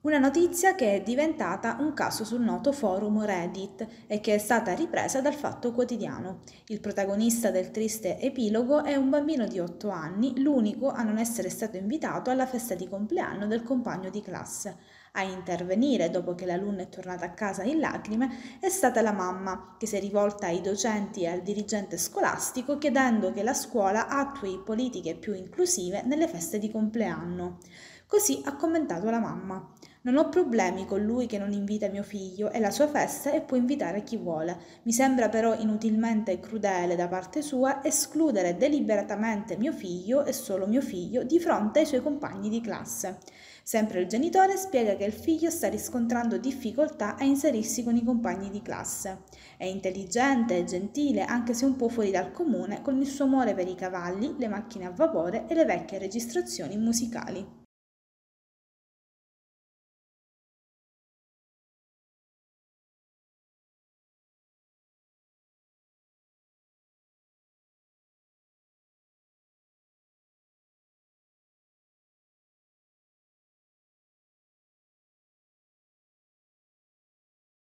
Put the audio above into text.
Una notizia che è diventata un caso sul noto forum Reddit e che è stata ripresa dal Fatto Quotidiano. Il protagonista del triste epilogo è un bambino di 8 anni, l'unico a non essere stato invitato alla festa di compleanno del compagno di classe. A intervenire dopo che l'alunno è tornato a casa in lacrime è stata la mamma, che si è rivolta ai docenti e al dirigente scolastico chiedendo che la scuola attui politiche più inclusive nelle feste di compleanno. Così ha commentato la mamma. Non ho problemi con lui che non invita mio figlio, è la sua festa e può invitare chi vuole. Mi sembra però inutilmente crudele da parte sua escludere deliberatamente mio figlio e solo mio figlio di fronte ai suoi compagni di classe. Sempre il genitore spiega che il figlio sta riscontrando difficoltà a inserirsi con i compagni di classe. È intelligente e gentile, anche se un po' fuori dal comune, con il suo amore per i cavalli, le macchine a vapore e le vecchie registrazioni musicali.